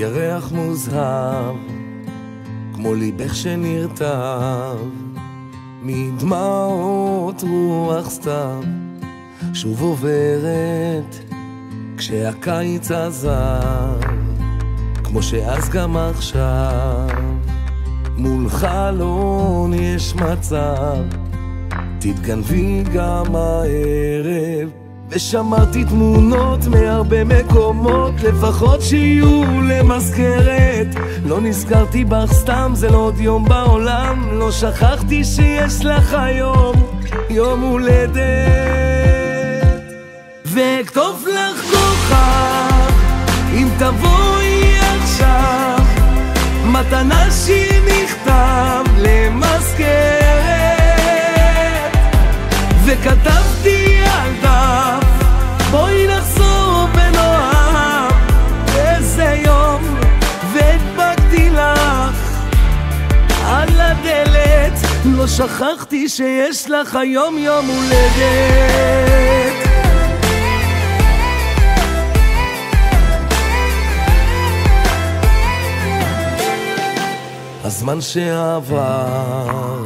ירח מוזהב, כמו ליבך שנרטב, מדמעות רוח סתיו, שוב עוברת כשהקיץ עזב, כמו שאז גם עכשיו, מול חלון יש מצב, תתגנבי גם הערב. ושמרתי תמונות מהרבה מקומות, לפחות שיהיו למזכרת. לא נזכרתי בך סתם, זה לא עוד יום בעולם, לא שכחתי שיש לך היום יום הולדת. ואכתוב לך כוכב, אם תבואי עכשיו, מתנה שהיא מכתב למזכרת. וכתבתי שכחתי שיש לך היום יום הולדת. הזמן שעבר,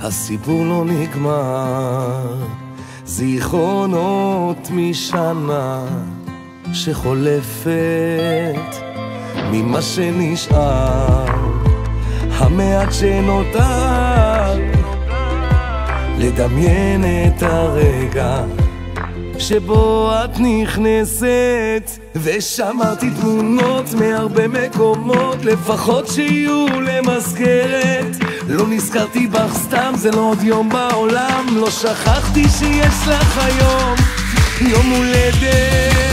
הסיפור לא נגמר, זיכרונות משנה שחולפת, ממה שנשאר, המעט שנותר, לדמיין את הרגע שבו את נכנסת. ושמרתי תמונות מהרבה מקומות לפחות שיהיו למזכרת. לא נזכרתי בך סתם זה לא עוד יום בעולם. לא שכחתי שיש לך היום יום הולדת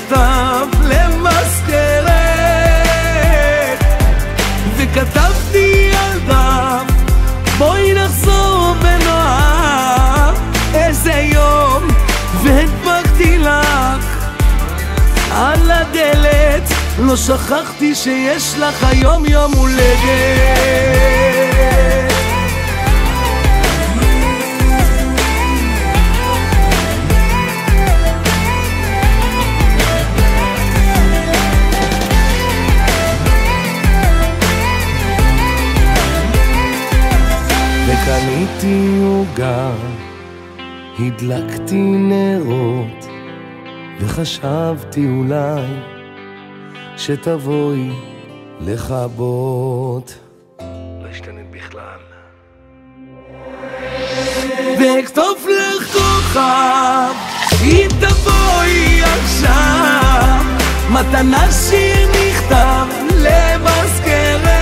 מכתב למזכרת וכתבתי על דף בואי נחזור בנועם איזה יום והדבקתי לך. על הדלת לא שכחתי שיש לך היום יום הולדת וקניתי עוגה, הדלקתי נרות, וחשבתי אולי שתבואי לכבות. לא השתנית בכלל. ואכתוב לך כוכב, אם תבואי עכשיו, מתנה שהיא מכתב למזכרת.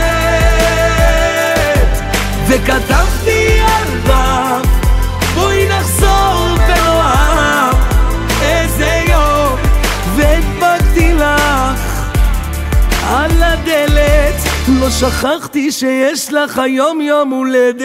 וכתבתי שכחתי שיש לך היום יום הולדת.